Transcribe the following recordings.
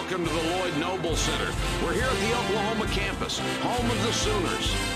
Welcome to the Lloyd Noble Center. We're here at the Oklahoma campus, home of the Sooners.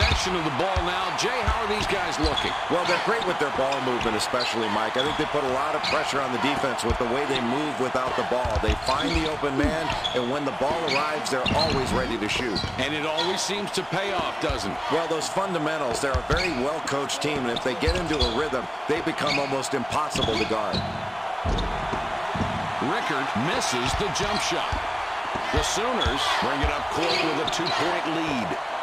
Possession of the ball now. Jay, how are these guys looking? Well, they're great with their ball movement, especially, Mike. I think they put a lot of pressure on the defense with the way they move without the ball. They find the open man, and when the ball arrives, they're always ready to shoot. And it always seems to pay off, doesn't it? Well, those fundamentals, they're a very well-coached team, and if they get into a rhythm, they become almost impossible to guard. Rickard misses the jump shot. The Sooners bring it up court with a two-point lead.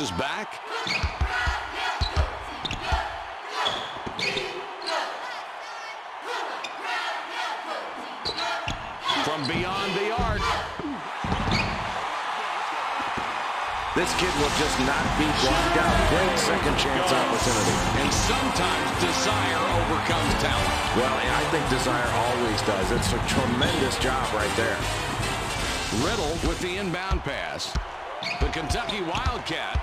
Back. From beyond the arc. This kid will just not be blocked out. Great second chance opportunity. And sometimes desire overcomes talent. Well, I think Desire always does. It's a tremendous job right there. Riddle with the inbound pass. Kentucky Wildcat.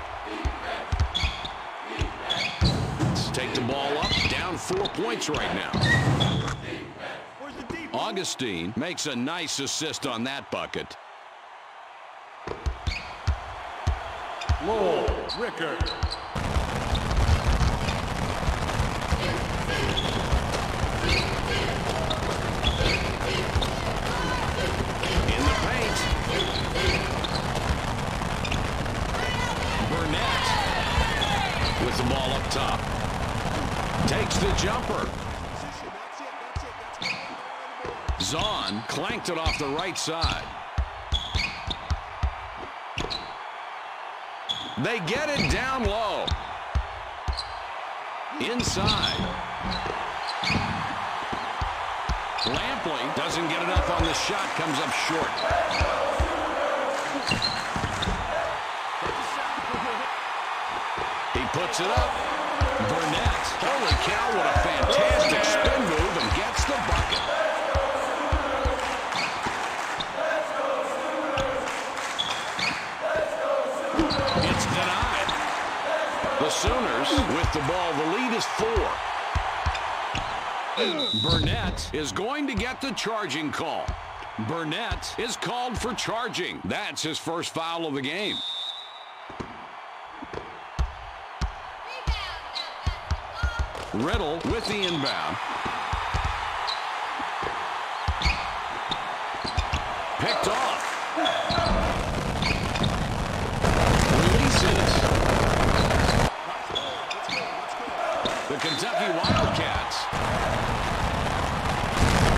Take the ball up, down four points right now. Augustine makes a nice assist on that bucket. Lowell, Rickard. The ball up top. Takes the jumper. Zahn clanked it off the right side. They get it down low. Inside. Lampley doesn't get enough on the shot, comes up short. Puts it up. Burnett. Holy cow, what a fantastic spin move and gets the bucket. It's denied. The Sooners with the ball. The lead is four. Burnett is going to get the charging call. Burnett is called for charging. That's his first foul of the game. Riddle with the inbound. Picked off. Releases. The Kentucky Wildcats.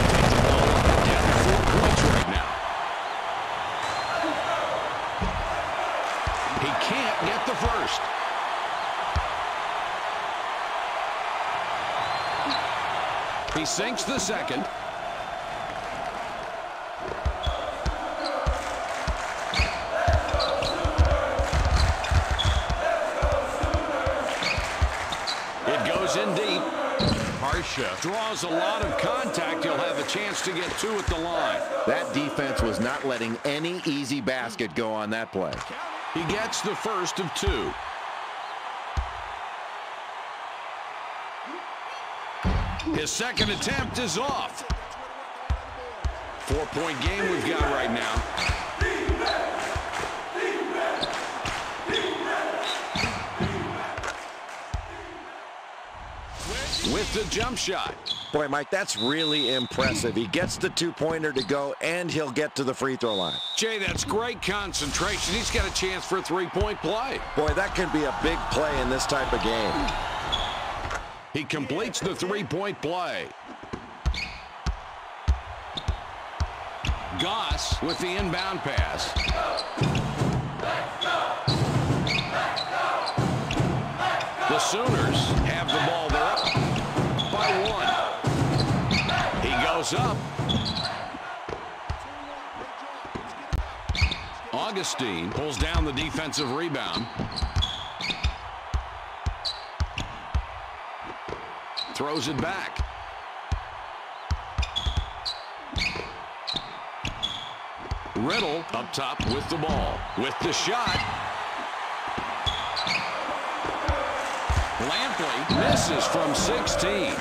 Take the ball up, down four points right now. He can't get the first. He sinks the second. It goes in deep. Harsha draws a lot of contact. He'll have a chance to get two at the line. That defense was not letting any easy basket go on that play. He gets the first of two. His second attempt is off. Four-point game we've got right now. With the jump shot. Boy, Mike, that's really impressive. He gets the two-pointer to go, and he'll get to the free throw line. Jay, that's great concentration. He's got a chance for a three-point play. Boy, that can be a big play in this type of game. He completes the three-point play. Goss with the inbound pass. The Sooners have the ball. They're up by one. He goes up. Augustine pulls down the defensive rebound. Throws it back. Riddle up top with the ball. With the shot. Lampley misses from 16.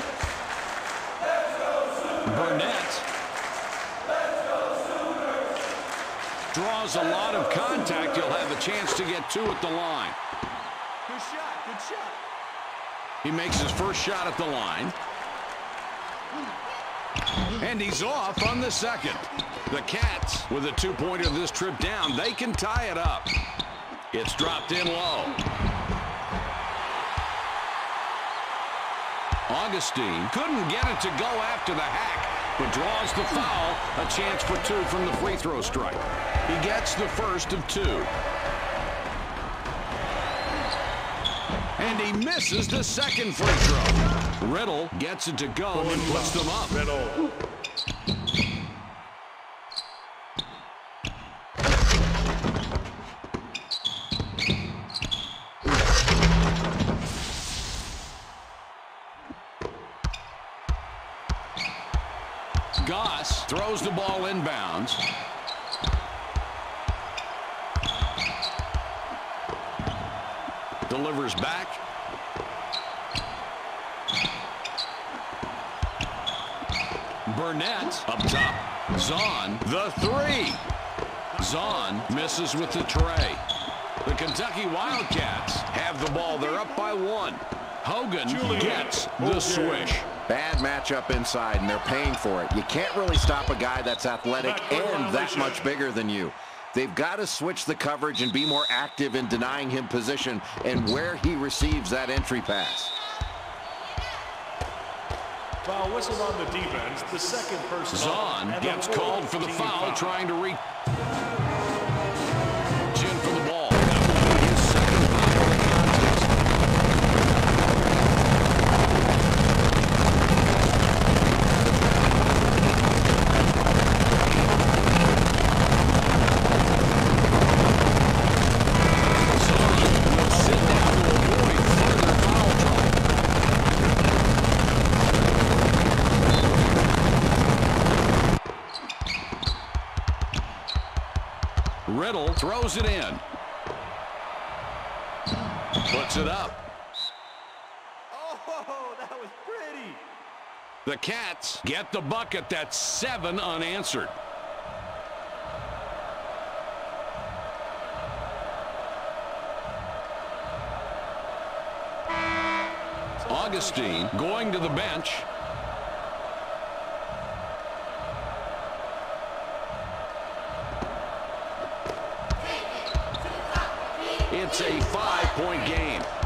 Burnett draws a lot of contact. He'll have a chance to get two at the line. Good shot. Good shot. He makes his first shot at the line. And he's off on the second. The Cats, with a two-pointer this trip down, they can tie it up. It's dropped in low. Augustine couldn't get it to go after the hack, but draws the foul. A chance for two from the free throw strike. He gets the first of two. And he misses the second free throw. Riddle gets it to go and puts them up. Riddle. Goss throws the ball inbounds. Delivers back. Burnett up top. Zahn, the three. Zahn misses with the tray. The Kentucky Wildcats have the ball. They're up by one. Hogan Julian gets the Hogan. swish. Bad matchup inside, and they're paying for it. You can't really stop a guy that's athletic and that much bigger than you. They've got to switch the coverage and be more active in denying him position and where he receives that entry pass. Foul whistle on the defense. The second person. Zahn gets called for the foul, trying to reach. Throws it in. Puts it up. Oh, that was pretty. The Cats get the bucket. That's seven unanswered. Augustine going to the bench. It's a five-point game.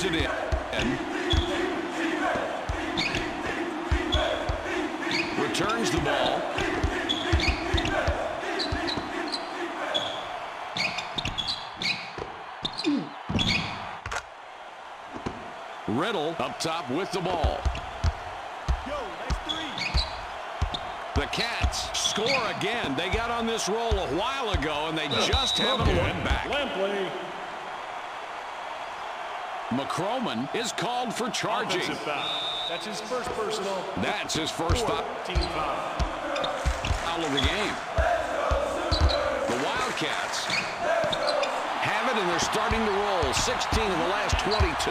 It in. Returns the ball. Riddle up top with the ball. Yo, nice three. The Cats score again. They got on this roll a while ago, and they just haven't looked back. McCroman is called for charging. That's his first personal. That's his first foul foul. of the game. The Wildcats have it, and they're starting to roll. 16 of the last 22.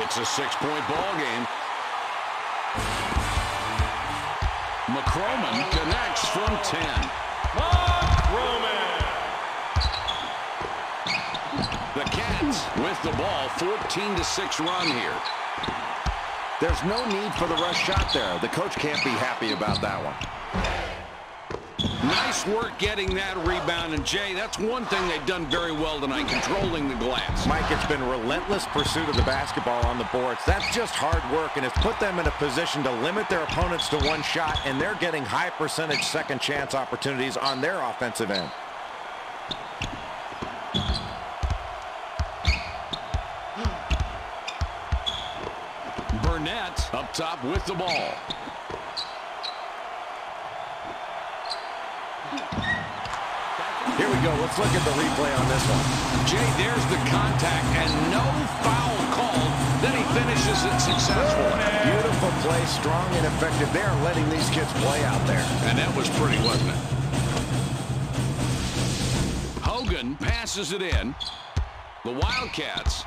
It's a six-point ball game. McCroman connects from 10. Roman. The with the ball, 14 to 6 run here. There's no need for the rush shot there. The coach can't be happy about that one. Nice work getting that rebound, and Jay, that's one thing they've done very well tonight, controlling the glass. Mike, it's been relentless pursuit of the basketball on the boards. That's just hard work, and it's put them in a position to limit their opponents to one shot, and they're getting high percentage second chance opportunities on their offensive end. Up top with the ball. Here we go. Let's look at the replay on this one. Jay, there's the contact, and no foul called. Then he finishes it successfully. Beautiful play, strong and effective. They are letting these kids play out there. And that was pretty, wasn't it? Hogan passes it in. The Wildcats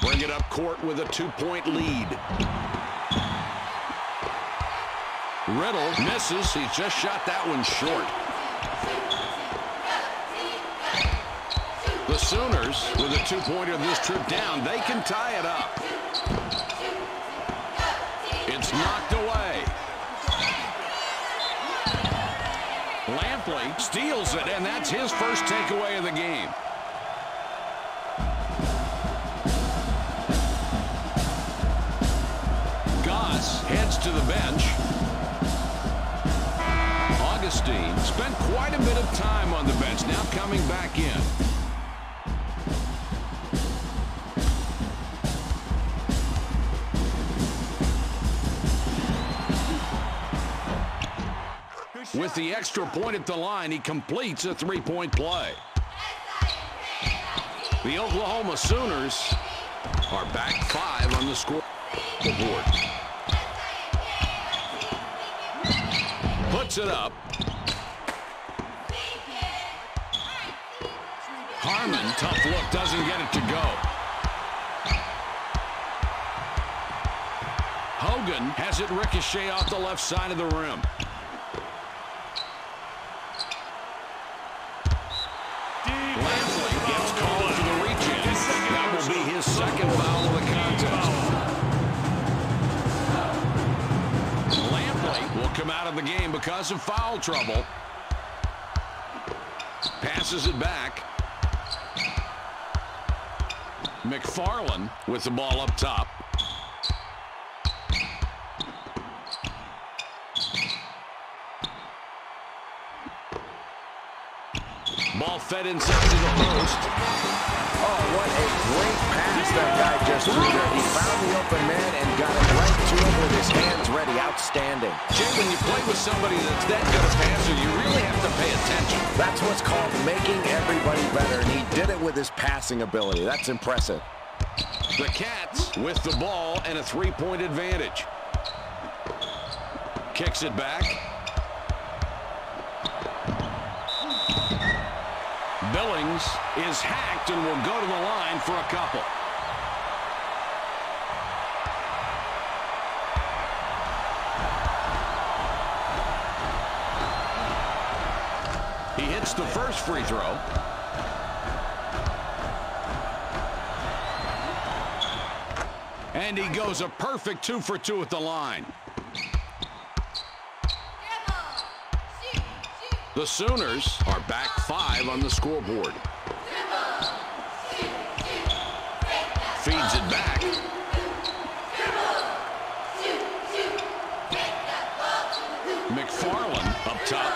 bring it up court with a two-point lead. Riddle misses. He just shot that one short. The Sooners, with a two-pointer this trip down, they can tie it up. It's knocked away. Lampley steals it, and that's his first takeaway of the game. Heads to the bench. Augustine spent quite a bit of time on the bench, now coming back in. With the extra point at the line, he completes a three-point play. The Oklahoma Sooners are back five on the scoreboard. Puts it up. Harmon, tough look, doesn't get it to go. Hogan has it ricochet off the left side of the rim. Of the game because of foul trouble. Passes it back. McFarland with the ball up top. Fed inside to the post. Oh, what a great pass that guy just threw there. He found the open man and got it right to him with his hands ready. Outstanding. Jay, when you play with somebody that's that good a passer, you really have to pay attention. That's what's called making everybody better, and he did it with his passing ability. That's impressive. The Cats with the ball and a three-point advantage. Kicks it back. Billings is hacked and will go to the line for a couple. He hits the first free throw. And he goes a perfect two for two at the line. The Sooners are back five on the scoreboard. Feeds it back. McFarland up top.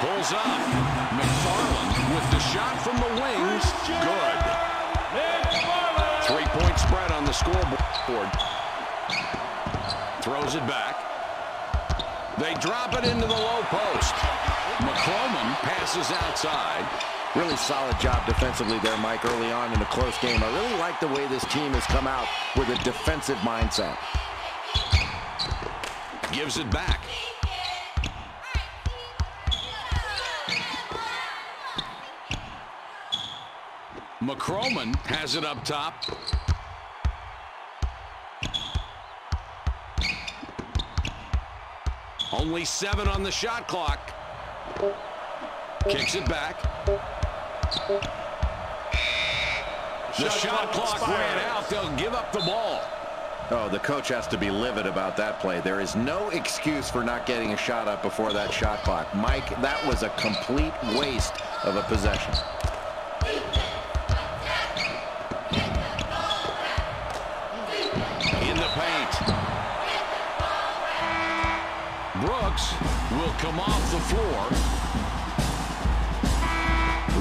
Pulls up. McFarland with the shot from the wings. Good. McFarland. the scoreboard. Throws it back. They drop it into the low post. McCroman passes outside. Really solid job defensively there, Mike, early on in a close game. I really like the way this team has come out with a defensive mindset. Gives it back. McCroman has it up top. Only seven on the shot clock. Kicks it back. The shot, shot clock ran out. They'll give up the ball. Oh, the coach has to be livid about that play. There is no excuse for not getting a shot up before that shot clock. Mike, that was a complete waste of a possession. Come off the floor.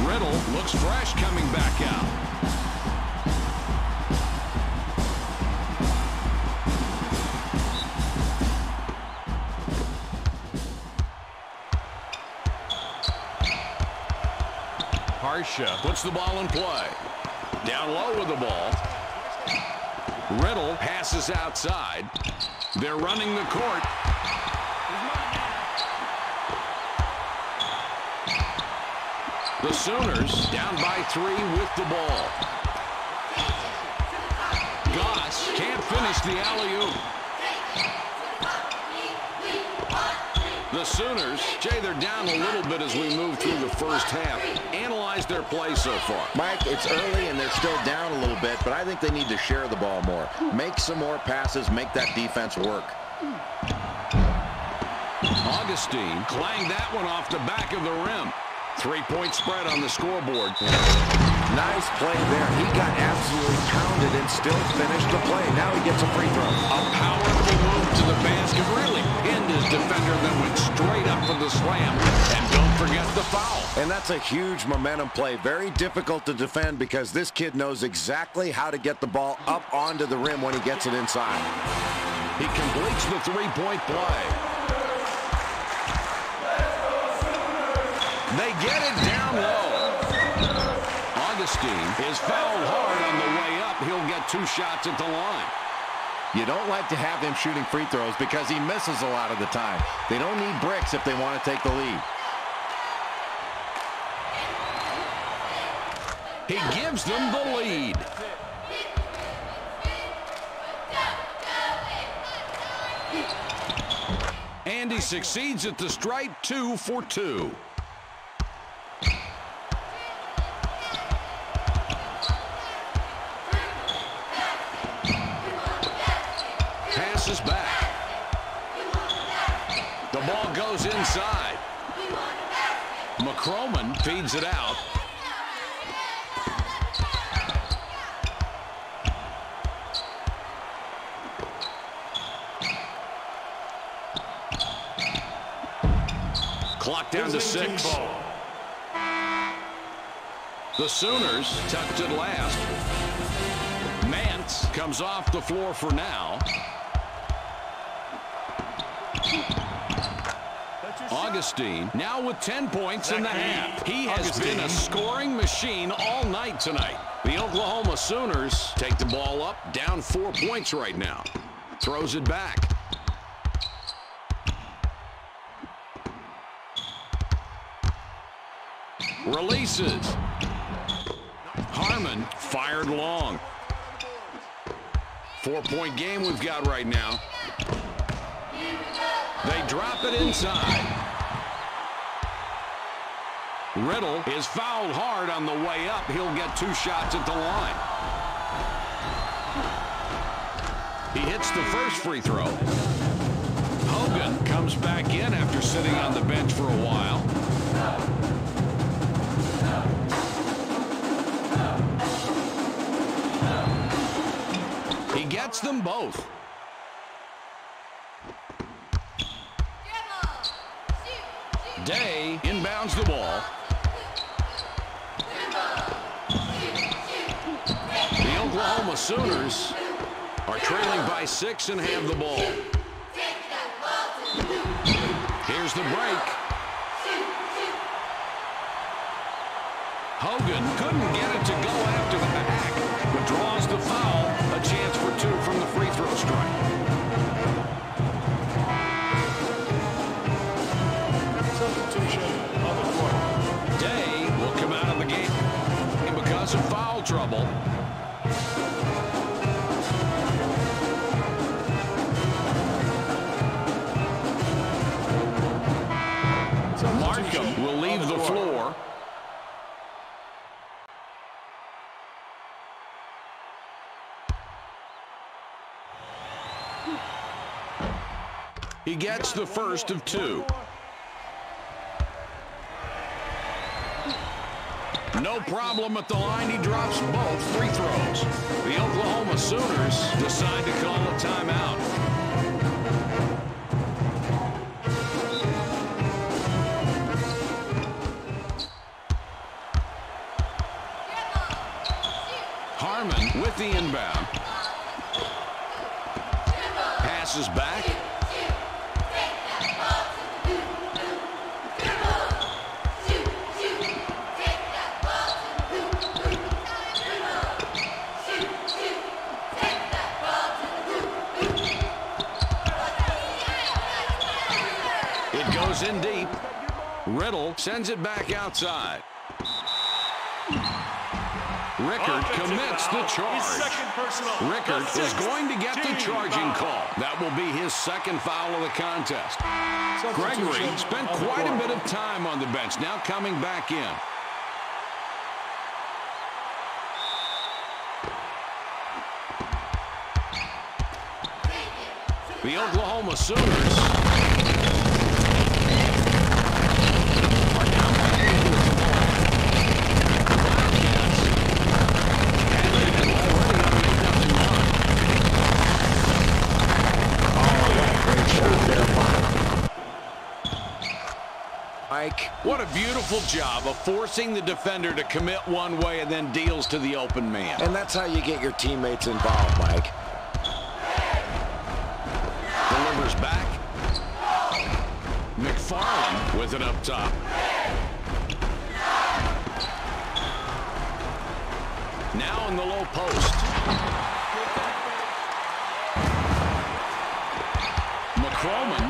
Riddle looks fresh coming back out. Harsha puts the ball in play. Down low with the ball. Riddle passes outside. They're running the court. The Sooners down by three with the ball. Goss can't finish the alley-oop. The Sooners, Jay, they're down a little bit as we move through the first half. Analyze their play so far. Mike, it's early and they're still down a little bit, but I think they need to share the ball more. Make some more passes, make that defense work. Augustine clanged that one off the back of the rim. Three-point spread on the scoreboard. Nice play there. He got absolutely pounded and still finished the play. Now he gets a free throw. A powerful move to the basket. Really pinned his defender that went straight up for the slam. And don't forget the foul. And that's a huge momentum play. Very difficult to defend because this kid knows exactly how to get the ball up onto the rim when he gets it inside. He completes the three-point play. They get it down low. Augustine is fouled hard on the way up. He'll get two shots at the line. You don't like to have them shooting free throws because he misses a lot of the time. They don't need bricks if they want to take the lead. He gives them the lead. And he succeeds at the stripe, two for two. Goes inside. McCroman feeds it out. Clock down to six. The Sooners tucked it last. Mance comes off the floor for now. Augustine now with 10 points in the half. He has been a scoring machine all night tonight. The Oklahoma Sooners take the ball up, down four points right now. Throws it back. Releases. Harmon fired long. Four-point game we've got right now. They drop it inside. Riddle is fouled hard on the way up. He'll get two shots at the line. He hits the first free throw. Hogan comes back in after sitting on the bench for a while. He gets them both. Day the ball. The Oklahoma Sooners are trailing by six and have the ball. Here's the break. Hogan couldn't get it to go after the hack, but draws the foul. A chance for two from the free throw strike. Of foul trouble. Markham will leave the floor. He gets the first of two. No problem at the line. He drops both free throws. The Oklahoma Sooners decide to call a timeout. Harmon with the inbound. Passes back. Riddle sends it back outside. Rickard commits the charge. Rickard is going to get the charging call. That will be his second foul of the contest. Gregory spent quite a bit of time on the bench, now coming back in. The Oklahoma Sooners are now back with the ball. Wildcats have it already on an 8-0 run. What a beautiful job of forcing the defender to commit one way and then deals to the open man. and that's how you get your teammates involved, Mike. Delivers back. McFarland with it up top. Now in the low post. McCroman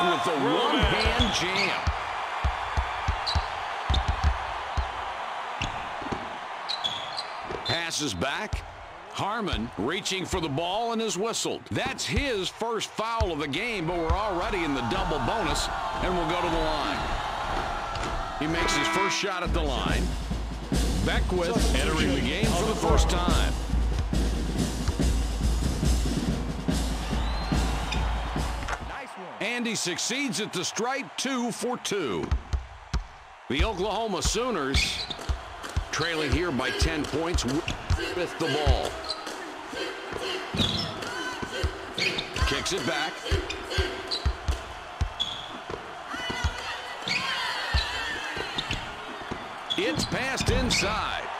with the one-hand jam. Passes back. Harmon reaching for the ball and is whistled. That's his first foul of the game, but we're already in the double bonus, and we'll go to the line. He makes his first shot at the line. Beckwith entering the game for the first time. And he succeeds at the strike two for two. The Oklahoma Sooners trailing here by 10 points with the ball. Kicks it back. It's passed inside.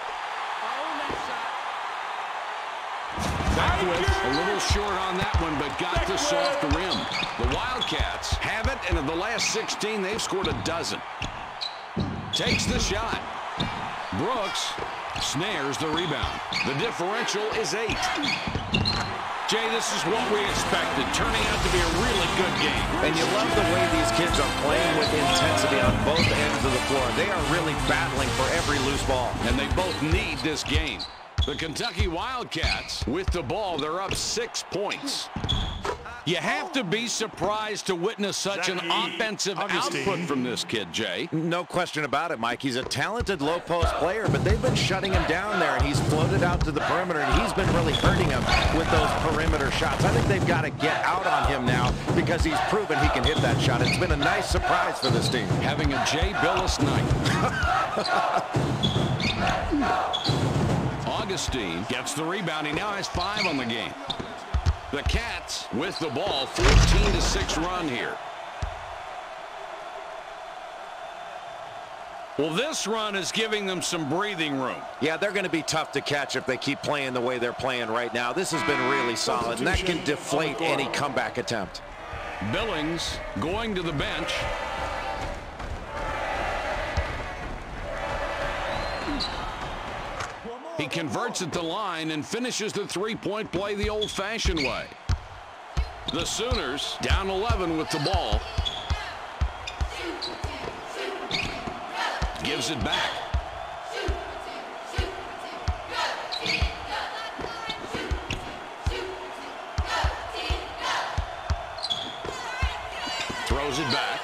Beckwith a little short on that one, but got the soft rim. The Wildcats have it, and in the last 16, they've scored a dozen. Takes the shot. Brooks snares the rebound. The differential is eight. Jay, this is what we expected, turning out to be a really good game. And you love the way these kids are playing with intensity on both ends of the floor. They are really battling for every loose ball. And they both need this game. The Kentucky Wildcats, with the ball, they're up six points. You have to be surprised to witness such an offensive Augustine. output from this kid, Jay. No question about it, Mike. He's a talented low post player, but they've been shutting him down there, and he's floated out to the perimeter, and he's been really hurting them with those perimeter shots. I think they've got to get out on him now because he's proven he can hit that shot. It's been a nice surprise for this team. Having a Jay Bilas night. Augustine gets the rebound. He now has five on the game. The Cats with the ball, 14 to 6 run here. Well, this run is giving them some breathing room. Yeah, they're going to be tough to catch if they keep playing the way they're playing right now. This has been really solid, and that can deflate any comeback attempt. Billings going to the bench. He converts at the line and finishes the three-point play the old-fashioned way. The Sooners down 11 with the ball. Gives it back. Throws it back.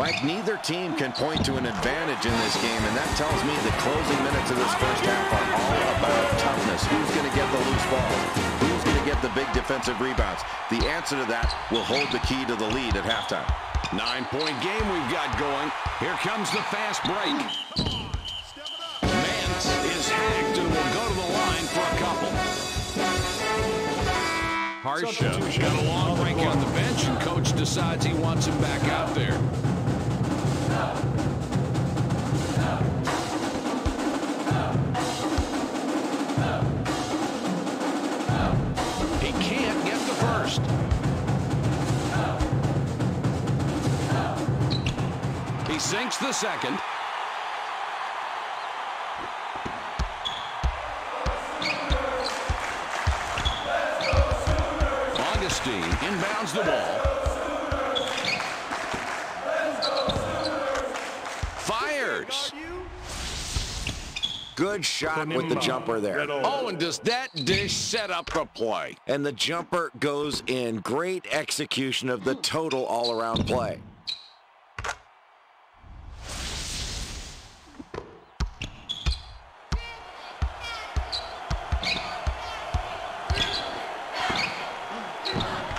Mike, neither team can point to an advantage in this game, and that tells me the closing minutes of this first half are all about toughness. Who's going to get the loose ball? Who's going to get the big defensive rebounds? The answer to that will hold the key to the lead at halftime. Nine-point game we've got going. Here comes the fast break. Mance is hacked and will go to the line for a couple. Harsha got a long break on the bench, and coach decides he wants him back out there. He can't get the first. He sinks the second. Good shot with the jumper there. Oh, and does that dish set up a play? And the jumper goes in. Great execution of the total all-around play.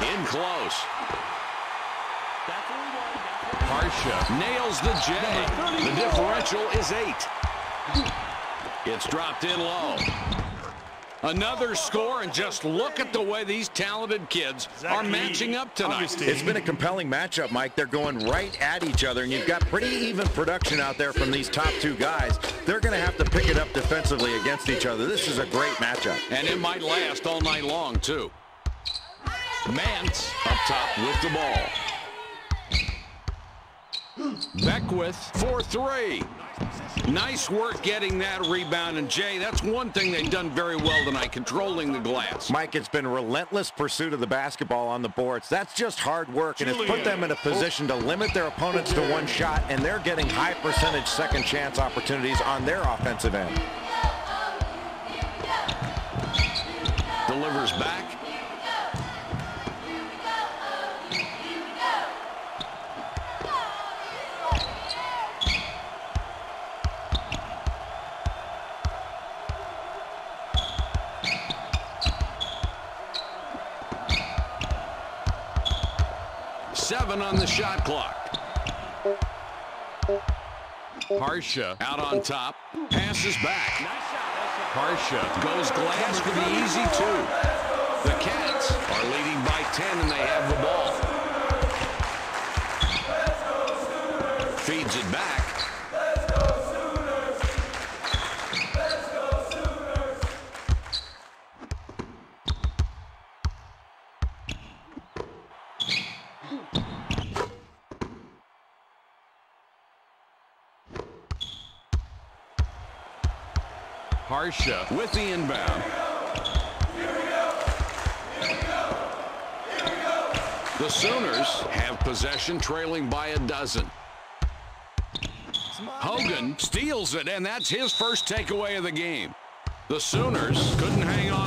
In close. Harsha nails the J. The differential is eight. It's dropped in low. Another score, and just look at the way these talented kids are matching up tonight. It's been a compelling matchup, Mike. They're going right at each other, and you've got pretty even production out there from these top two guys. They're going to have to pick it up defensively against each other. This is a great matchup. And it might last all night long, too. Mance up top with the ball. Beckwith for three. Nice work getting that rebound. And, Jay, that's one thing they've done very well tonight, controlling the glass. Mike, it's been relentless pursuit of the basketball on the boards. That's just hard work, and it's put them in a position to limit their opponents to one shot, and they're getting high percentage second chance opportunities on their offensive end. Delivers back. Seven on the shot clock. Harsha out on top. Passes back. Harsha goes glass for the easy two. The Cats are leading by 10 and they have the ball. Feeds it back. With the inbound. The Sooners have possession trailing by a dozen. Hogan steals it, and that's his first takeaway of the game. The Sooners couldn't hang on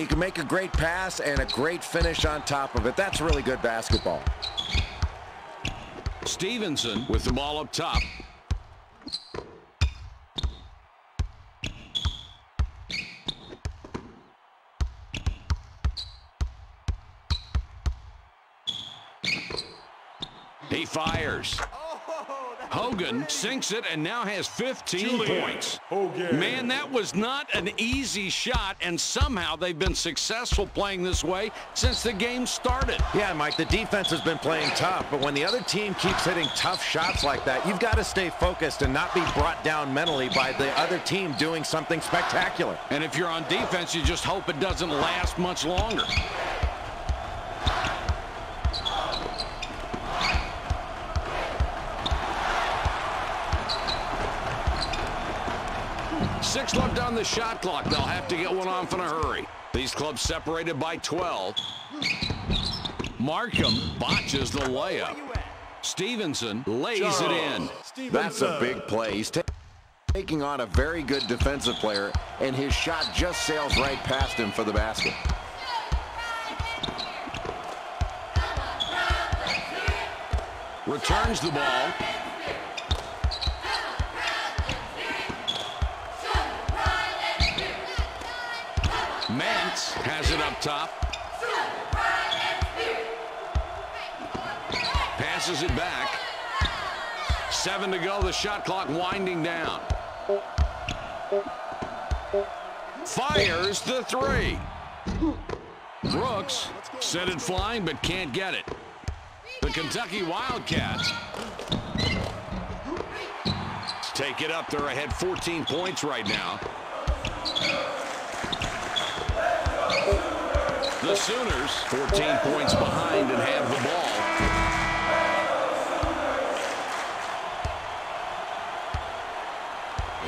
you can make a great pass and a great finish on top of it. That's really good basketball. Stevenson with the ball up top. He fires. Hogan sinks it and now has 15 Julian points. Hogan. Man, that was not an easy shot, and somehow they've been successful playing this way since the game started. Yeah, Mike, the defense has been playing tough, but when the other team keeps hitting tough shots like that, you've got to stay focused and not be brought down mentally by the other team doing something spectacular. And if you're on defense, you just hope it doesn't last much longer. Six left on the shot clock. They'll have to get one off in a hurry. These clubs separated by 12. Markham botches the layup. Stevenson lays it in. That's a big play. He's ta- taking on a very good defensive player, and his shot just sails right past him for the basket. Returns the ball. Has it up top. Passes it back. Seven to go. The shot clock winding down. Fires the three. Brooks set it flying but can't get it. The Kentucky Wildcats take it up. They're ahead 14 points right now. The Sooners 14 points behind and have the ball.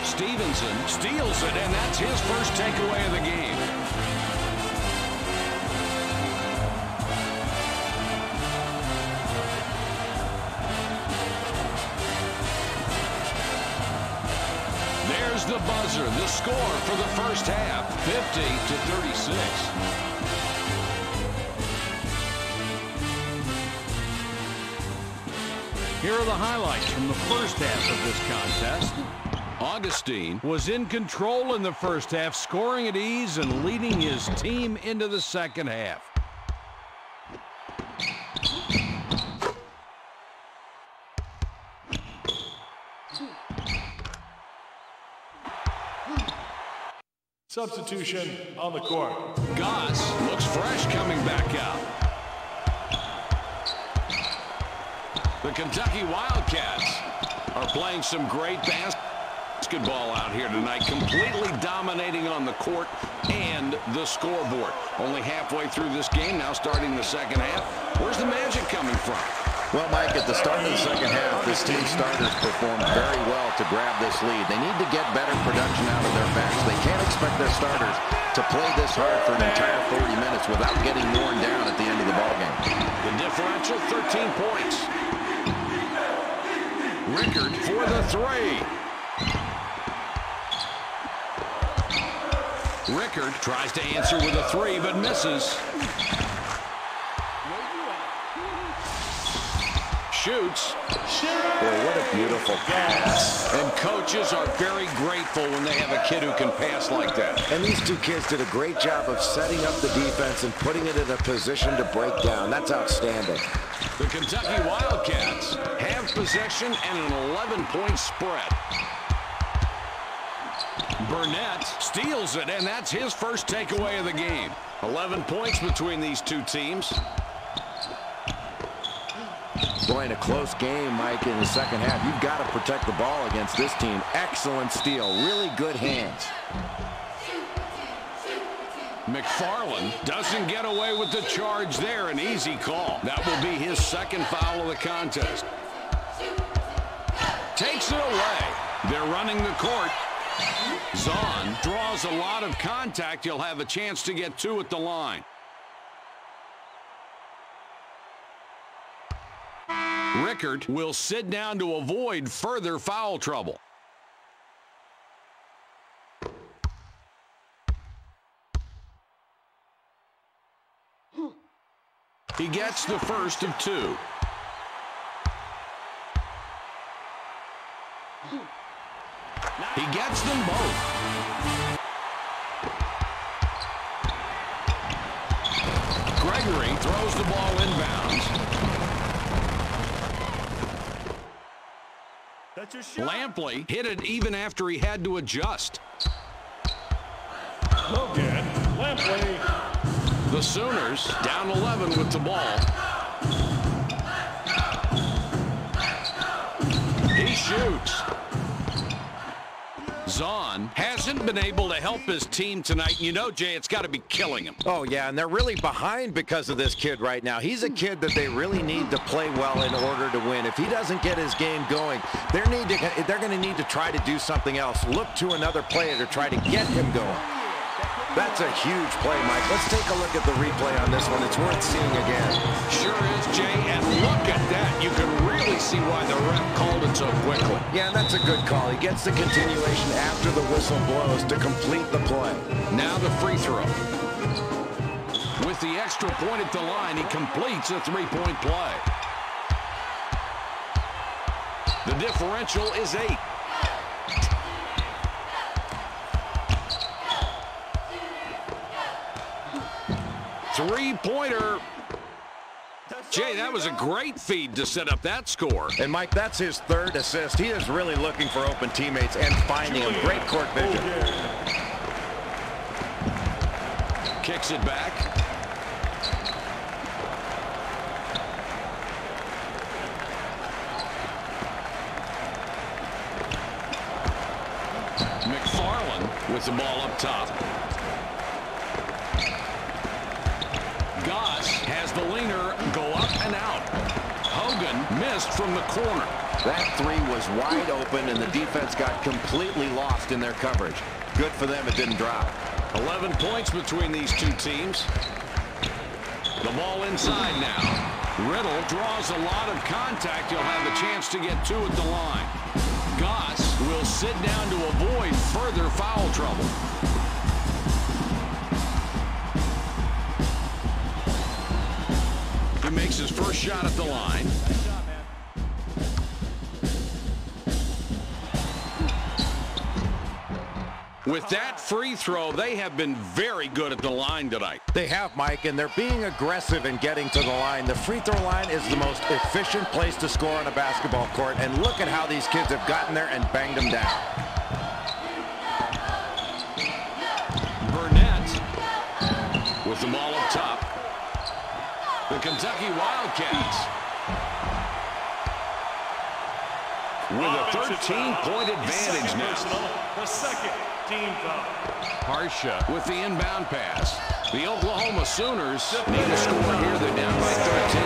Stevenson steals it, and that's his first takeaway of the game. There's the buzzer. The score for the first half, 50 to 36. Here are the highlights from the first half of this contest. Augustine Was in control in the first half, scoring at ease and leading his team into the second half. Substitution on the court. Goss looks fresh coming back out. The Kentucky Wildcats are playing some great basketball It's good ball out here tonight, completely dominating on the court and the scoreboard. Only halfway through this game, now starting the second half. Where's the magic coming from? Well, Mike, at the start of the second half, this team's starters performed very well to grab this lead. They need to get better production out of their bench. They can't expect their starters to play this hard for an entire 40 minutes without getting worn down at the end of the ballgame. The differential, 13 points. Rickard for the three. Rickard tries to answer with a three, but misses. Shoots. Boy, what a beautiful pass. And coaches are very grateful when they have a kid who can pass like that. And these two kids did a great job of setting up the defense and putting it in a position to break down. That's outstanding. The Kentucky Wildcats possession and an 11-point spread. Burnett steals it, and that's his first takeaway of the game. 11 points between these two teams. Boy, in a close game, Mike, in the second half, you've got to protect the ball against this team. Excellent steal. Really good hands. McFarland doesn't get away with the charge there. An easy call. That will be his second foul of the contest takes it away. They're running the court. Zahn draws a lot of contact. He'll have a chance to get two at the line. Rickert will sit down to avoid further foul trouble. He gets the first of two. He gets them both. Gregory throws the ball inbounds. That's your shot. Lampley hit it even after he had to adjust. Logan. Lampley. The Sooners down 11 with the ball. He shoots. Zahn hasn't been able to help his team tonight. You know, Jay, it's got to be killing him. Oh, yeah, and they're really behind because of this kid right now. He's a kid that they really need to play well in order to win. If he doesn't get his game going, they're, need to, they're going to need to try to do something else. Look to another player to try to get him going. That's a huge play, Mike. Let's take a look at the replay on this one. It's worth seeing again. Sure is, Jay, and look at that. You can really see why the ref called it so quickly. Yeah, that's a good call. He gets the continuation after the whistle blows to complete the play. Now the free throw. With the extra point at the line, he completes a three-point play. The differential is eight. Three-pointer. Jay, that was a great feed to set up that score. And, Mike, that's his third assist. He is really looking for open teammates and finding them. Great court vision. Oh, Kicks it back. McFarland with the ball up top. The leaner go up and out. Hogan missed from the corner. That three was wide open, and the defense got completely lost in their coverage. Good for them it didn't drop. 11 points between these two teams. The ball inside now. Riddle draws a lot of contact. He'll have a chance to get two at the line. Goss will sit down to avoid further foul trouble. He makes his first shot at the line. With that free throw, they have been very good at the line tonight. They have, Mike, and they're being aggressive in getting to the line. The free throw line is the most efficient place to score on a basketball court, and look at how these kids have gotten there and banged them down. Burnett with the ball up top. The Kentucky Wildcats with a 13-point uh, advantage now. The second team foul. Harsha With the inbound pass, the Oklahoma Sooners need a score here. They're down by 13.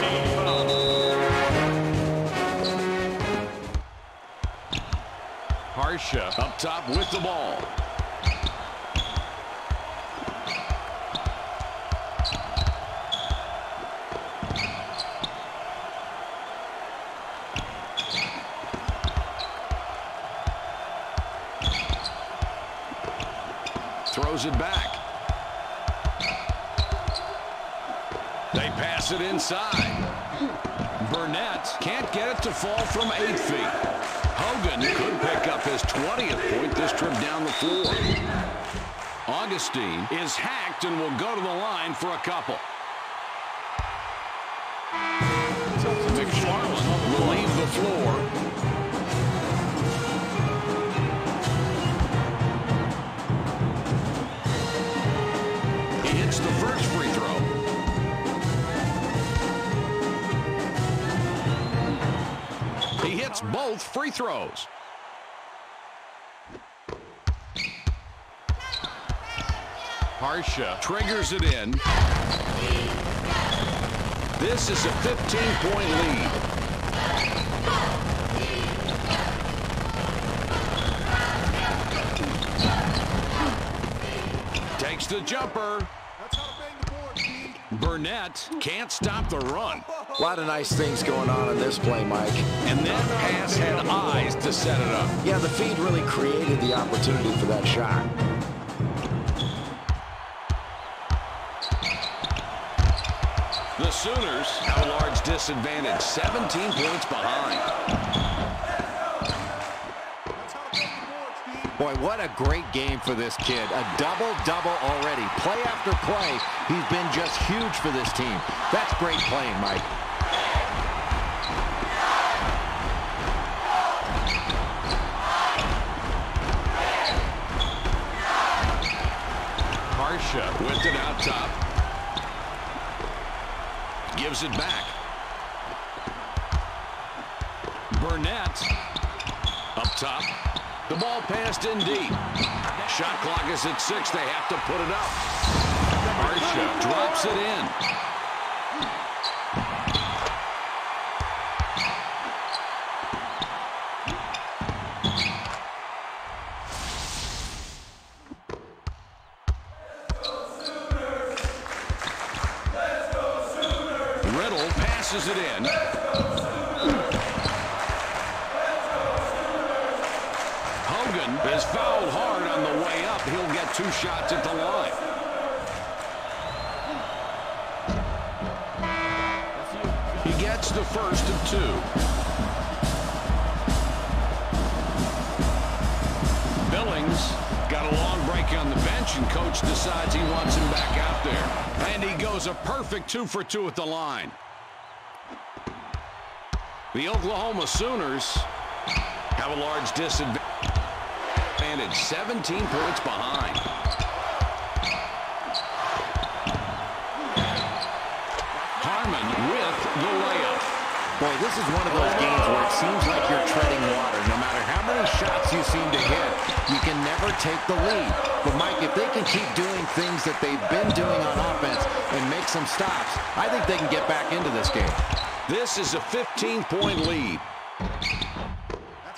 Team foul. Harsha Up top with the ball. Throws it back. They pass it inside. Burnett can't get it to fall from eight feet. Hogan could pick up his 20th point this trip down the floor. Augustine is hacked and will go to the line for a couple. McFarland will leave the floor. First free throw. He hits both free throws. Harsha Triggers it in. This is a 15-point lead. Takes the jumper. Burnett can't stop the run. A lot of nice things going on in this play, Mike. And that pass had eyes to set it up. Yeah, the feed really created the opportunity for that shot. The Sooners have a large disadvantage, 17 points behind. Boy, what a great game for this kid. A double-double already. Play after play, he's been just huge for this team. That's great playing, Mike. Harsha. With it out top. Gives it back. Burnett. Up top. Ball passed in deep. Shot clock is at six. They have to put it up. Harsha drops it in. Two for two at the line. The Oklahoma Sooners have a large disadvantage, 17 points behind. Harmon with the layup. Boy, this is one of those games where it seems like you're treading water. No matter how many shots you seem to hit, you can never take the lead. But, Mike, if they can keep doing things that they've been doing on offense and make some stops, I think they can get back into this game. This is a 15-point lead.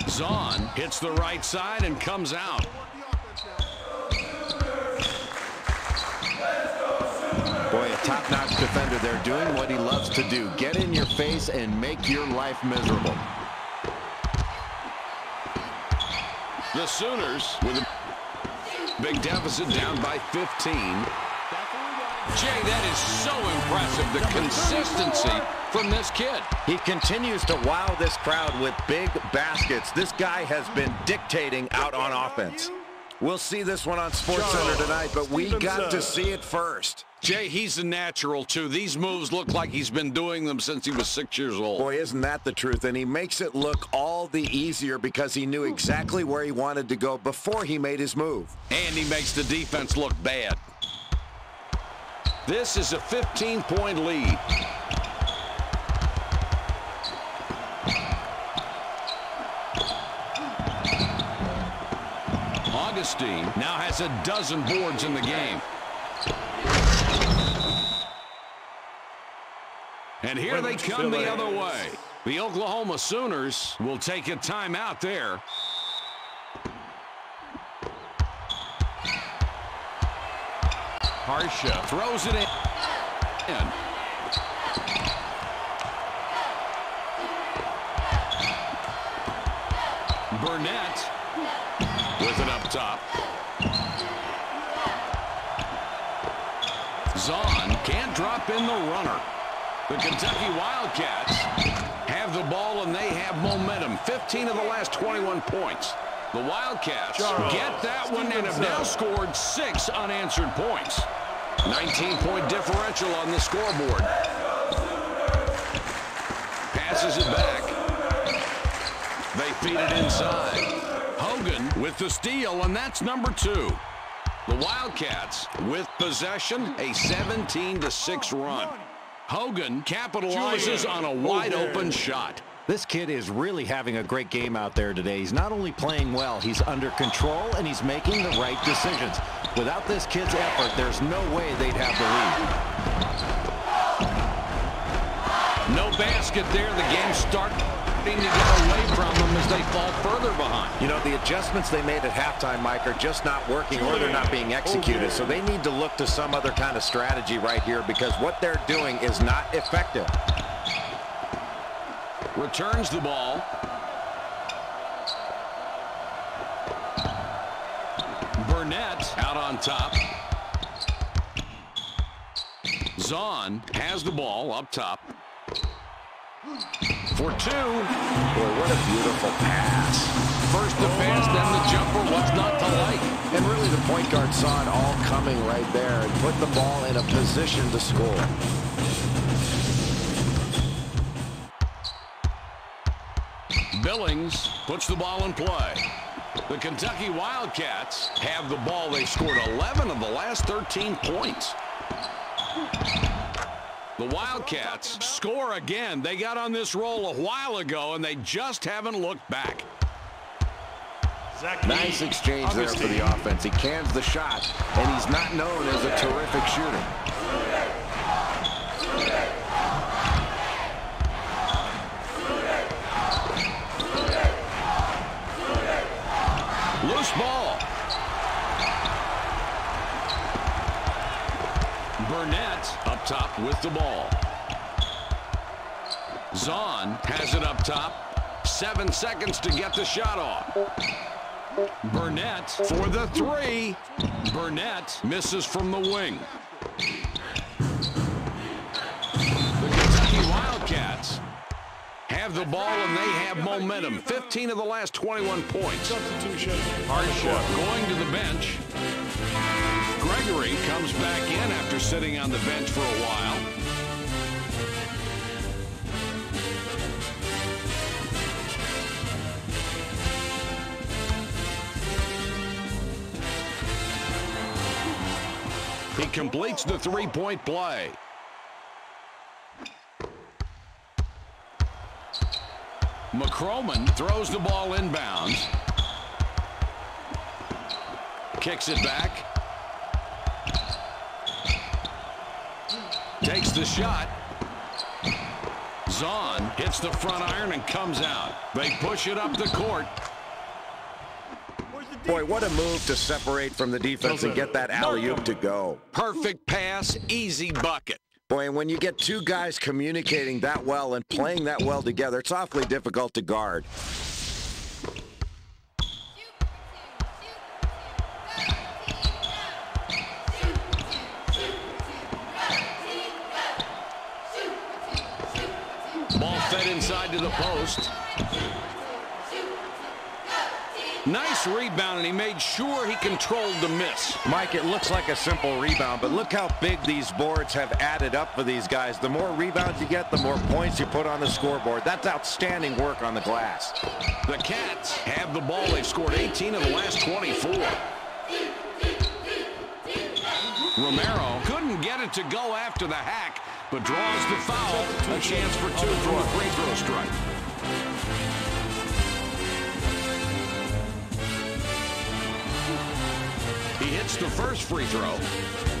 Zahn hits the right side and comes out. Top-notch defender there doing what he loves to do. Get in your face and make your life miserable. The Sooners with a big deficit down by 15. Jay, that is so impressive, the consistency from this kid. He continues to wow this crowd with big baskets. This guy has been dictating out on offense. We'll see this one on SportsCenter tonight, but we got to uh, see it first. Jay, he's a natural, too. These moves look like he's been doing them since he was six years old. Boy, isn't that the truth? And he makes it look all the easier because he knew exactly where he wanted to go before he made his move. And he makes the defense look bad. This is a 15-point lead. Now has a dozen boards in the game. And here they come the other way. The Oklahoma Sooners will take a timeout there. Harsha. Throws it in. in. Burnett with it up top. Zahn can't drop in the runner. The Kentucky Wildcats have the ball and they have momentum. 15 of the last 21 points. The Wildcats Charles get that one and have now scored six unanswered points. 19-point differential on the scoreboard. Passes it back. They feed it inside. Hogan with the steal, and that's number two. The Wildcats with possession, a 17-6 run. Hogan capitalizes on a wide-open shot. This kid is really having a great game out there today. He's not only playing well, he's under control and he's making the right decisions. Without this kid's effort, there's no way they'd have the lead. No basket there. The game start. Starting to get away from them as they fall further behind. You know, the adjustments they made at halftime, Mike, are just not working or they're not being executed. So they need to look to some other kind of strategy right here because what they're doing is not effective. Returns the ball. Burnett out on top. Zahn has the ball up top. For two. Boy, what a beautiful pass. First pass, then the jumper. What's not to like? And really the point guard saw it all coming right there and put the ball in a position to score. Billings puts the ball in play. The Kentucky Wildcats have the ball. They scored 11 of the last 13 points. The Wildcats score again. They got on this roll a while ago, and they just haven't looked back. Zach Nice exchange there for the offense. He cans the shot, and he's not known as a terrific shooter. Loose ball. Burnett top with the ball. Zahn has it up top. Seven seconds to get the shot off. Burnett for the three. Burnett misses from the wing. The Kentucky Wildcats have the ball and they have momentum. 15 of the last 21 points. Substitution. Hard. Going to the bench. Gregory comes back in after sitting on the bench for a while. He completes the three-point play. McCroman throws the ball inbounds. Kicks it back. Takes the shot. Zahn hits the front iron and comes out. They push it up the court. Boy, what a move to separate from the defense and get that alley-oop to go. Perfect pass, easy bucket. Boy, and when you get two guys communicating that well and playing that well together, it's awfully difficult to guard. Post. Nice rebound, and he made sure he controlled the miss. Mike, it looks like a simple rebound, but look how big these boards have added up for these guys. The more rebounds you get, the more points you put on the scoreboard. That's outstanding work on the glass. The Cats have the ball. They've scored 18 of the last 24. Romero couldn't get it to go after the hack, but draws the foul. A chance for two from a free throw strike. He hits the first free throw.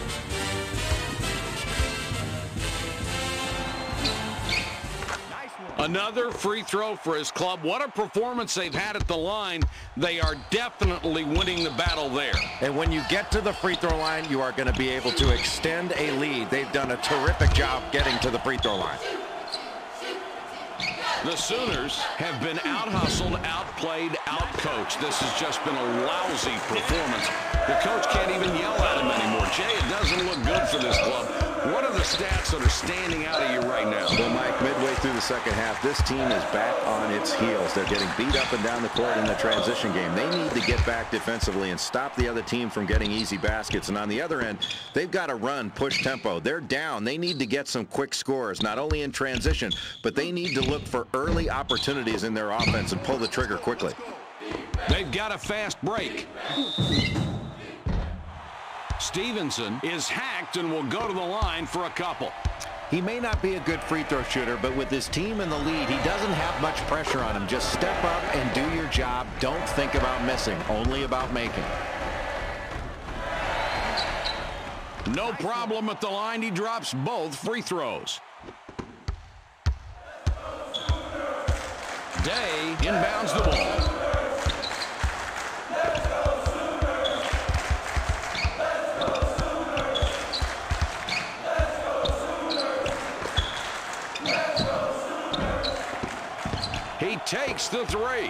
Another free throw for his club. What a performance they've had at the line. They are definitely winning the battle there. And when you get to the free throw line, you are going to be able to extend a lead. They've done a terrific job getting to the free throw line. The Sooners have been out-hustled, outplayed, outcoached. This has just been a lousy performance. The coach can't even yell at him anymore. Jay, it doesn't look good for this club. What are the stats that are standing out at you right now? Well, Mike, midway through the second half, this team is back on its heels. They're getting beat up and down the court in the transition game. They need to get back defensively and stop the other team from getting easy baskets. And on the other end, they've got to run, push tempo. They're down. They need to get some quick scores, not only in transition, but they need to look for early opportunities in their offense and pull the trigger quickly. They've got a fast break. Stevenson is hacked and will go to the line for a couple. He may not be a good free throw shooter, but with his team in the lead, he doesn't have much pressure on him. Just step up and do your job. Don't think about missing, only about making. No problem at the line. He drops both free throws. Day inbounds the ball. Takes the three.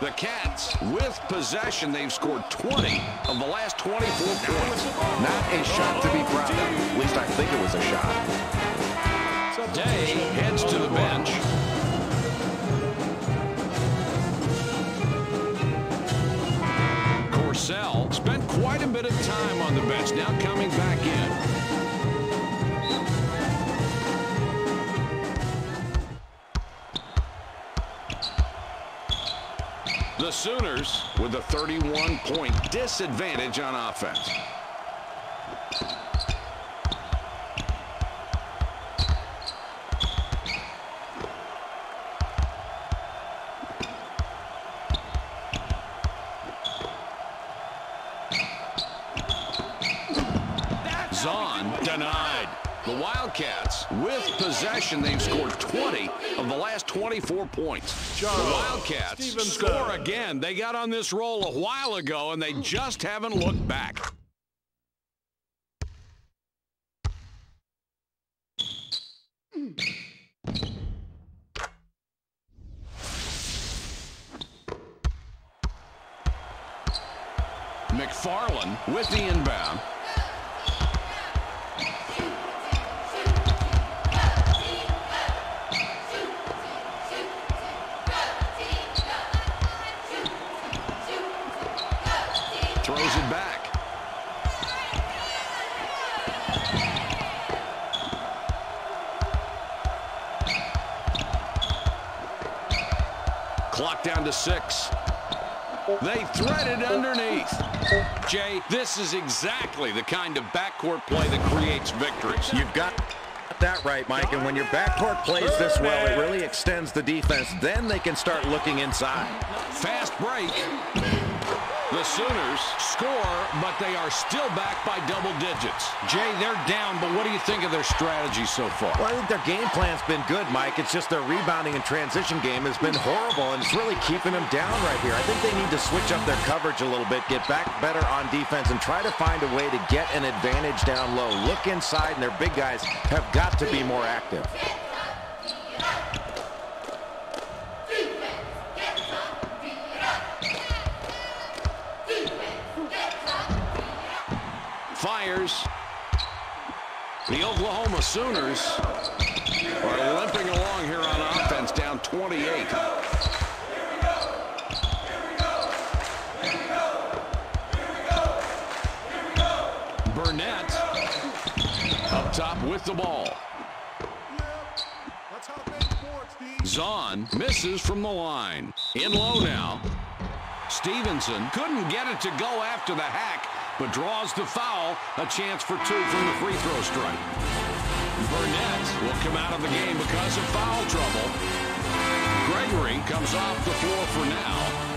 The Cats, with possession, they've scored 20 of the last 24 points. Not a shot to be proud of. At least I think it was a shot. Day heads to the bench. Corsell spent quite a bit of time on the bench, now coming back in. The Sooners with a 31-point disadvantage on offense. Zahn denied. The Wildcats, with possession, they've scored 20 of the last 24 points. The Wildcats Stevenson. score again. They got on this roll a while ago, and they just haven't looked back. They thread it underneath. Jay, this is exactly the kind of backcourt play that creates victories. You've got that right, Mike. And when your backcourt plays this well, it really extends the defense. Then they can start looking inside. Fast break. The Sooners score, but they are still back by double digits. Jay, they're down, but what do you think of their strategy so far? Well, I think their game plan's been good, Mike. It's just their rebounding and transition game has been horrible, and it's really keeping them down right here. I think they need to switch up their coverage a little bit, get back better on defense, and try to find a way to get an advantage down low. Look inside, and their big guys have got to be more active. The Oklahoma Sooners are limping along here on offense, down 28. Burnett up top with the ball. Zahn misses from the line. In low now. Stevenson couldn't get it to go after the hack, but draws the foul. A chance for two from the free throw strike. Burnett will come out of the game because of foul trouble. Gregory comes off the floor for now.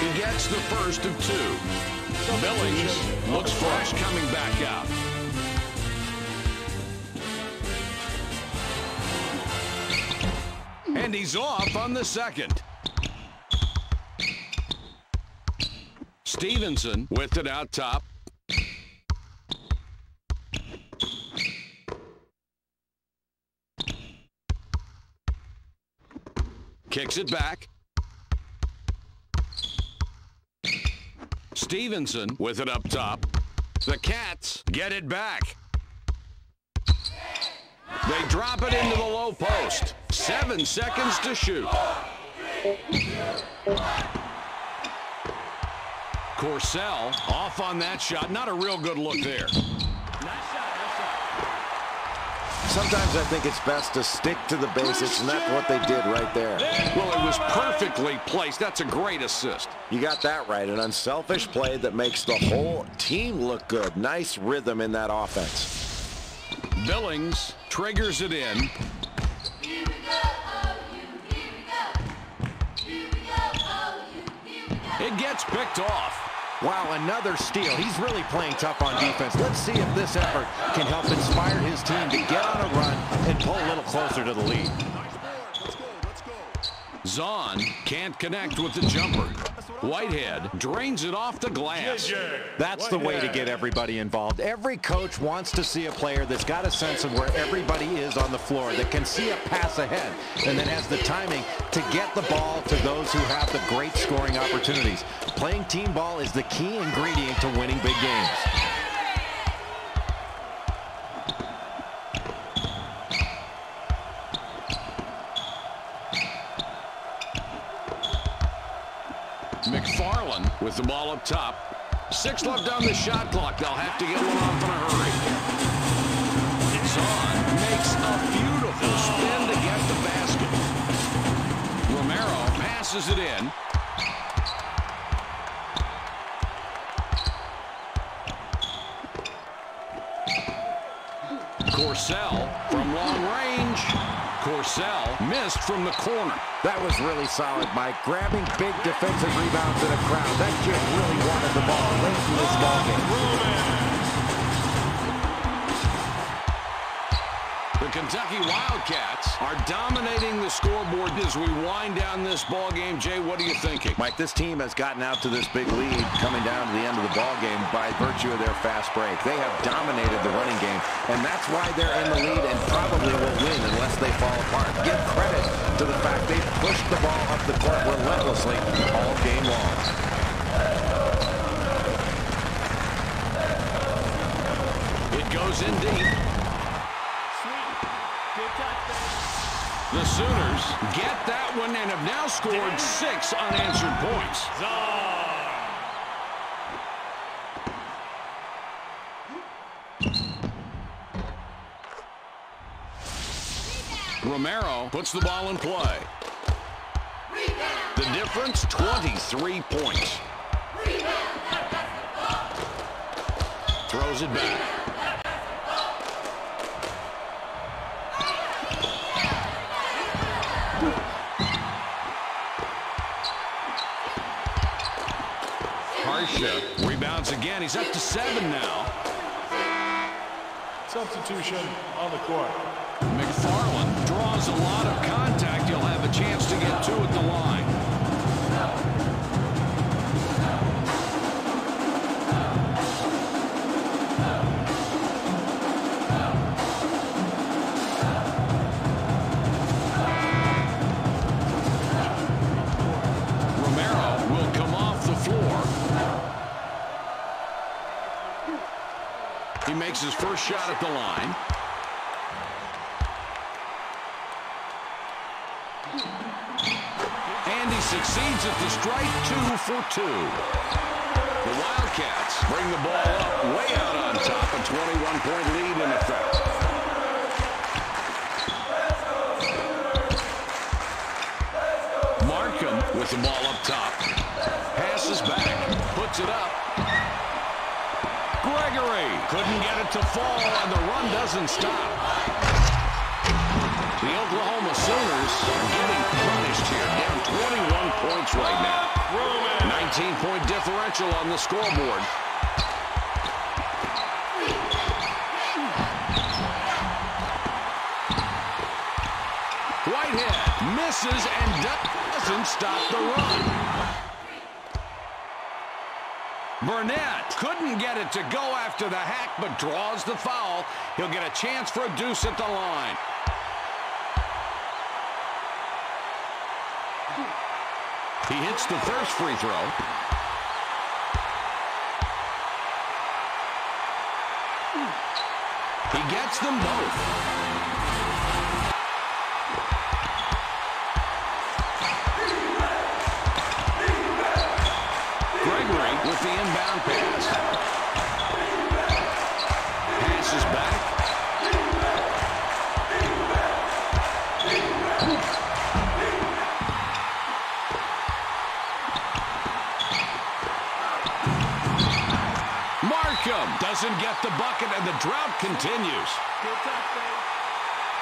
He gets the first of two. Billings looks fresh coming back out. And he's off on the second. Stevenson with it out top. Kicks it back. Stevenson with it up top. The Cats get it back. They drop it into the low post. Seven seconds to shoot. Corsell off on that shot. Not a real good look there. Sometimes I think it's best to stick to the basics, and that's what they did right there. Well, it was perfectly placed. That's a great assist. You got that right. An unselfish play that makes the whole team look good. Nice rhythm in that offense. Billings triggers it in. It gets picked off. Wow, another steal. He's really playing tough on defense. Let's see if this effort can help inspire his team to get on a run and pull a little closer to the lead. Zahn can't connect with the jumper. Whitehead drains it off the glass. That's the way to get everybody involved. Every coach wants to see a player that's got a sense of where everybody is on the floor, that can see a pass ahead, and then has the timing to get the ball to those who have the great scoring opportunities. Playing team ball is the key ingredient to winning big games. With the ball up top. Six left on the shot clock. They'll have to get one off in a hurry. Zahn makes a beautiful spin to get the basket. Romero passes it in. Corsell from long range. Corsell missed from the corner. That was really solid, Mike. Grabbing big defensive rebounds in a crowd. That kid really wanted the ball late in this ball Kentucky Wildcats are dominating the scoreboard as we wind down this ball game. Jay, what are you thinking? Mike, this team has gotten out to this big lead coming down to the end of the ball game by virtue of their fast break. They have dominated the running game, and that's why they're in the lead and probably will win unless they fall apart. Give credit to the fact they pushed the ball up the court relentlessly all game long. It goes in deep. The Sooners get that one and have now scored six unanswered points. Romero puts the ball in play. The difference, 23 points. Throws it back. Harsha rebounds again. He's up to seven now. Substitution on the court. McFarland draws a lot of contact. He'll have a chance to get two at the line. His first shot at the line. And he succeeds at the strike two for two. The Wildcats bring the ball up way out on top. A 21-point lead in effect. Markham with the ball up top. Passes back. Puts it up. Couldn't get it to fall, and the run doesn't stop. The Oklahoma Sooners are getting punished here, down 21 points right now. 19-point differential on the scoreboard. Whitehead misses and doesn't stop the run. Burnett couldn't get it to go after the hack, but draws the foul. He'll get a chance for a deuce at the line. He hits the first free throw. He gets them both. the bucket, and the drought continues.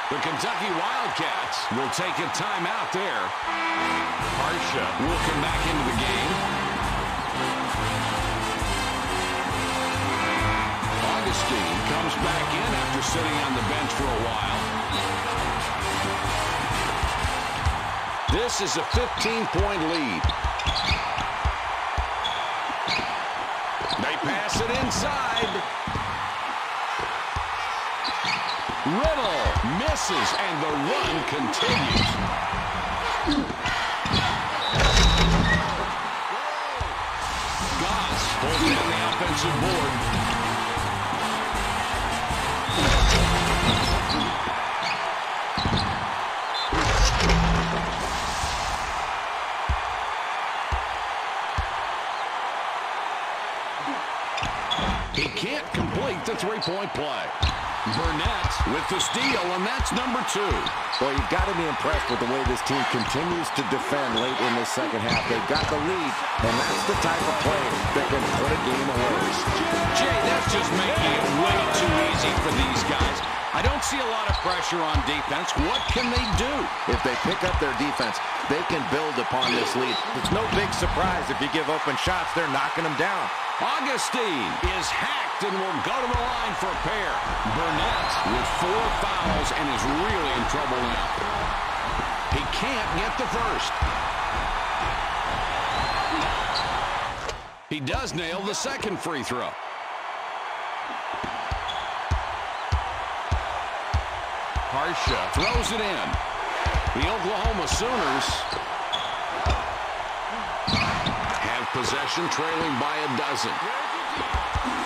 The Kentucky Wildcats will take a timeout there. Harsha will come back into the game. Augustine comes back in after sitting on the bench for a while. This is a 15-point lead. They pass it inside. Riddle misses, and the run continues. Goss pulls down the offensive board. He can't complete the three-point play. Burnett with the steal, and that's number two. Well, you've got to be impressed with the way this team continues to defend late in the second half. They've got the lead, and that's the type of play that can put a game away. Jay, that's just making it way too easy for these guys. I don't see a lot of pressure on defense. What can they do? If they pick up their defense, they can build upon this lead. It's no big surprise if you give open shots, they're knocking them down. Augustine is hacked and will go to the line for a pair. Burnett with four fouls and is really in trouble now. He can't get the first. He does nail the second free throw. Harsha throws it in. The Oklahoma Sooners have possession trailing by a dozen.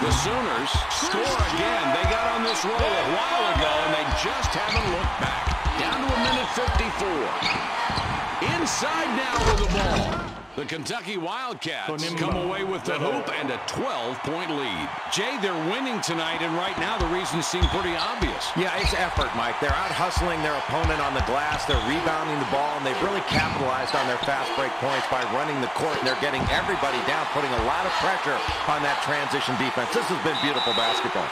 The Sooners score again. They got on this roll a while ago, and they just haven't looked back. Down to a minute 54. Inside now with the ball. The Kentucky Wildcats come away with the hoop and a 12-point lead. Jay, they're winning tonight, and right now the reasons seem pretty obvious. Yeah, it's effort, Mike. They're out hustling their opponent on the glass. They're rebounding the ball, and they've really capitalized on their fast break points by running the court, and they're getting everybody down, putting a lot of pressure on that transition defense. This has been beautiful basketball.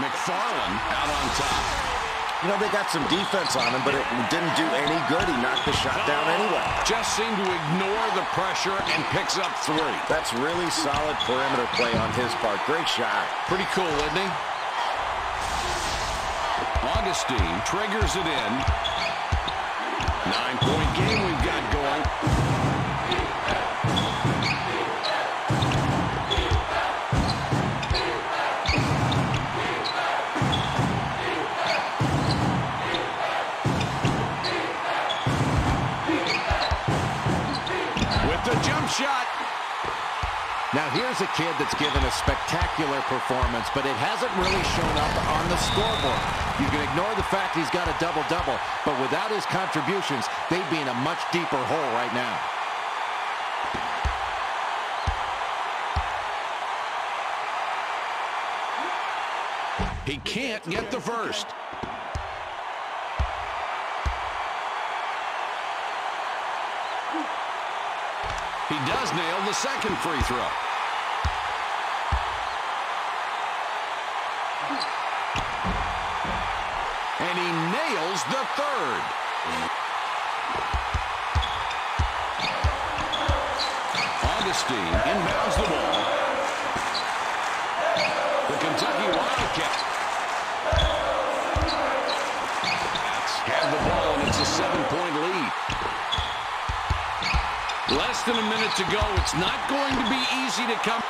McFarland out on top. You know, they got some defense on him, but it didn't do any good. He knocked the shot down anyway. Just seemed to ignore the pressure and picks up three. That's really solid perimeter play on his part. Great shot. Pretty cool, isn't he? Augustine triggers it in. Nine-point game we've got going. Here's a kid that's given a spectacular performance, but it hasn't really shown up on the scoreboard. You can ignore the fact he's got a double-double, but without his contributions, they'd be in a much deeper hole right now. He can't get the first. He does nail the second free throw. And he nails the third. Augustine inbounds the ball. The Kentucky Wildcats have the ball, and it's a seven-point lead. Less than a minute to go. It's not going to be easy to come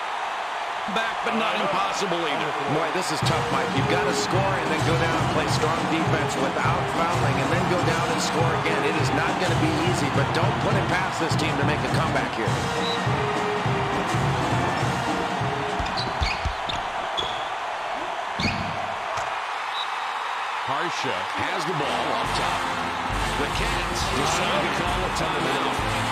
back, but not impossible either. Boy, this is tough, Mike. You've got to score and then go down and play strong defense without fouling and then go down and score again. It is not going to be easy, but don't put it past this team to make a comeback here. Harsha has the ball up top. The Cats decide to call a timeout.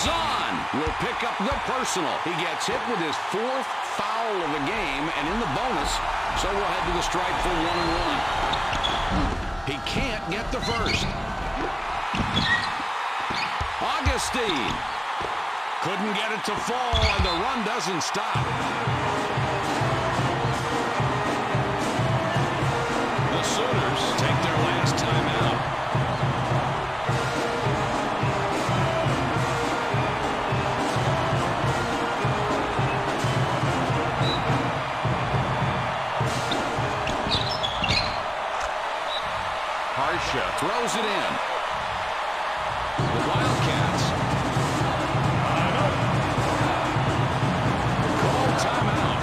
Zahn will pick up the personal. He gets hit with his fourth foul of the game and in the bonus, so we'll head to the strike for one and one. He can't get the first. Augustine couldn't get it to fall, and the run doesn't stop. The Sooners take their last timeout. The Wildcats call timeout.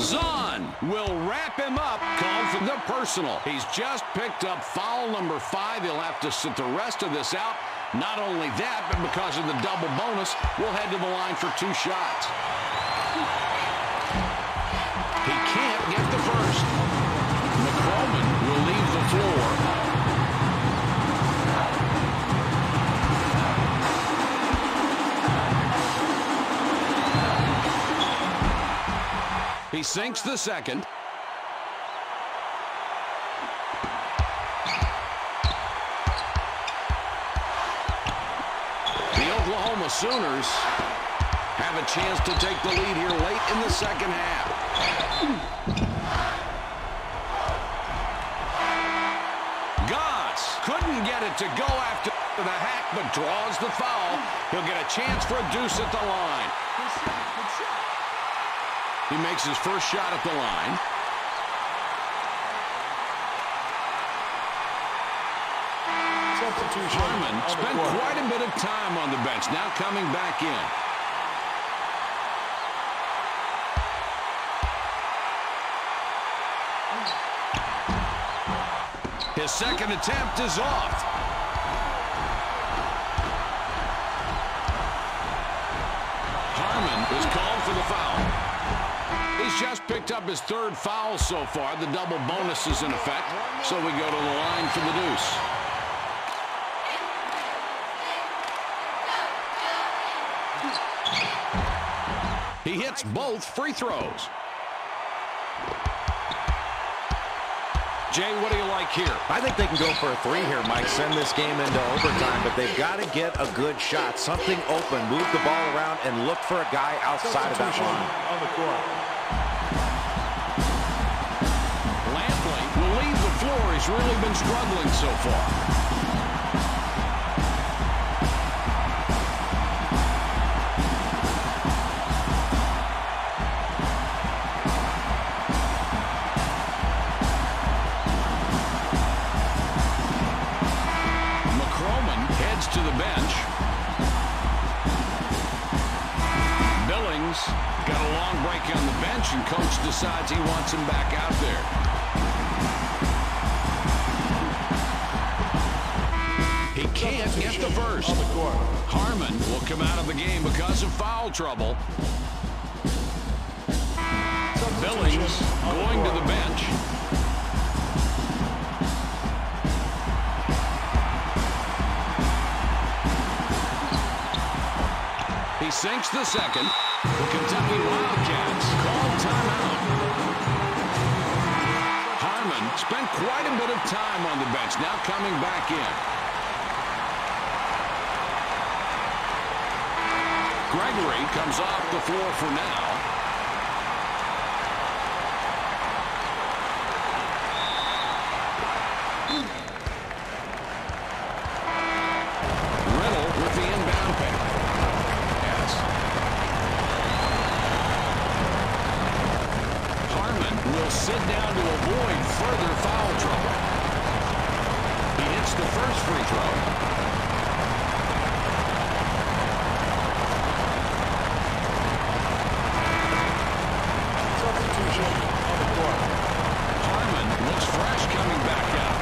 Zahn will wrap him up. Called for the personal. He's just picked up foul number five. He'll have to sit the rest of this out. Not only that, but because of the double bonus, we'll head to the line for two shots. Can't get the first. McCroman will leave the floor. He sinks the second. The Oklahoma Sooners have a chance to take the lead here late in the second half. To go after the hack, but draws the foul. He'll get a chance for a deuce at the line. He makes his first shot at the line. Harmon spent quite a bit of time on the bench. Now coming back in. His second attempt is off. Harmon is called for the foul. He's just picked up his third foul so far. The double bonus is in effect. So we go to the line for the deuce. He hits both free throws. Jay, what do you like here? I think they can go for a three here, Mike. Send this game into overtime, but they've got to get a good shot, something open, move the ball around, and look for a guy outside of that line. on the court. Lampley will leave the floor. He's really been struggling so far. Him back out there. He can't get the first. On. Harmon will come out of the game because of foul trouble. Billings going to the bench. He sinks the second. Spent quite a bit of time on the bench, now coming back in. Gregory comes off the floor for now. Riddle with the inbound pick. Yes. Harmon will sit down to avoid further foul trouble. He hits the first free throw. Substitution on the court. Harmon looks fresh coming back out.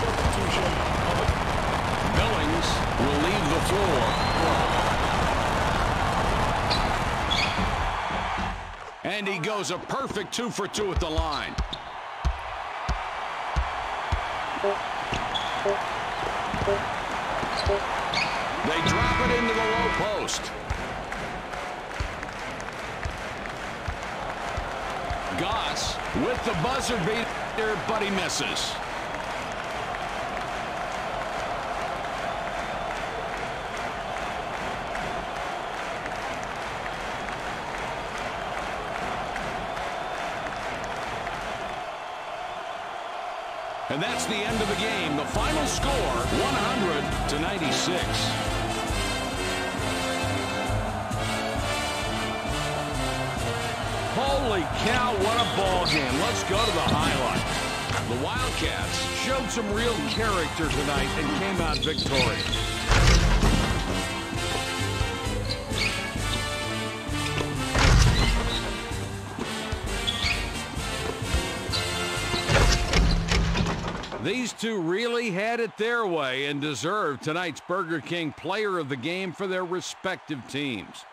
Substitution on the Billings will leave the floor. And he goes a perfect two for two at the line. They drop it into the low post. Goss with the buzzer beater, but he misses. That's the end of the game. The final score, 100 to 96. Holy cow, what a ball game. Let's go to the highlights. The Wildcats showed some real character tonight and came out victorious. Two really had it their way and deserved tonight's Burger King Player of the Game for their respective teams.